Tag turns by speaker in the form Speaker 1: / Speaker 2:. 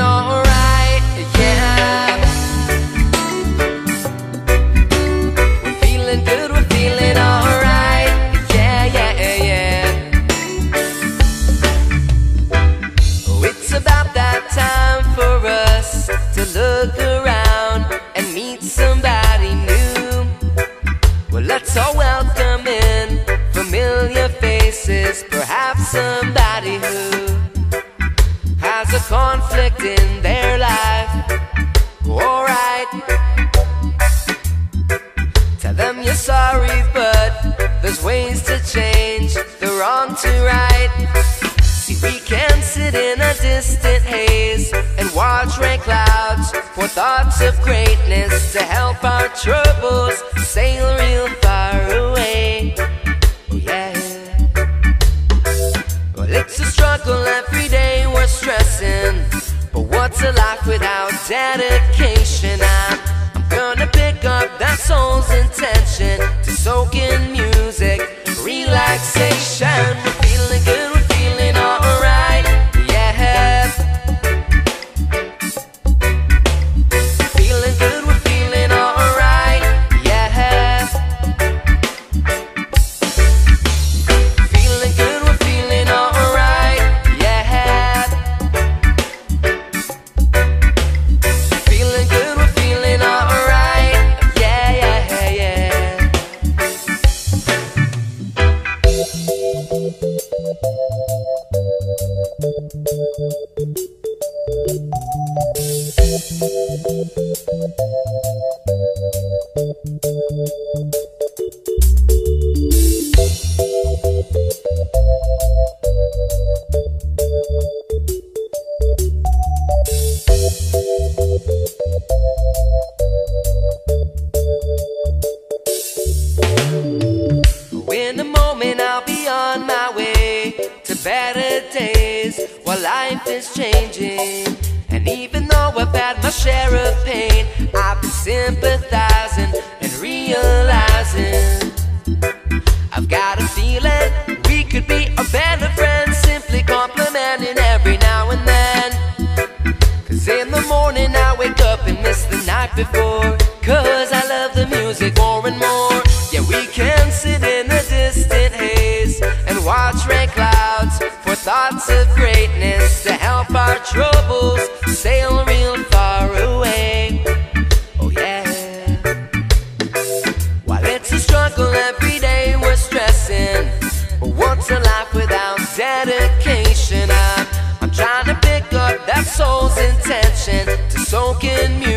Speaker 1: alright, yeah. We're feeling good, we're feeling alright, yeah, yeah, yeah. It's about that time for us to look around and meet somebody new. Well, let's all welcome in familiar faces, perhaps somebody who has a conflict in their life. Alright, tell them you're sorry, but there's ways to change the wrong to right. See, we can sit in a distant haze and watch rain clouds for thoughts of greatness to help our troubles a life without dedication? I'm, I'm gonna pick up that soul's intention Thank you. Better days while life is changing. And even though I've had my share of pain, I've been sympathizing and realizing I've got a feeling we could be a better friend, simply complimenting every now and then. Cause in the morning I wake up and miss the night before. Cause I love the music more and more. Yeah, we can sit in It's a life without dedication. I'm, I'm trying to pick up that soul's intention to soak in music.